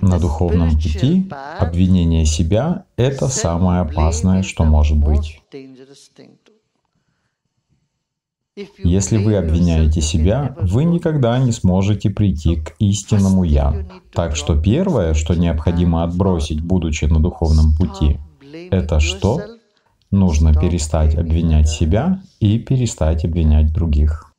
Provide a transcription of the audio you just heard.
На духовном пути обвинение себя — это самое опасное, что может быть. Если вы обвиняете себя, вы никогда не сможете прийти к истинному «Я». Так что первое, что необходимо отбросить, будучи на духовном пути, это что? Нужно перестать обвинять себя и перестать обвинять других.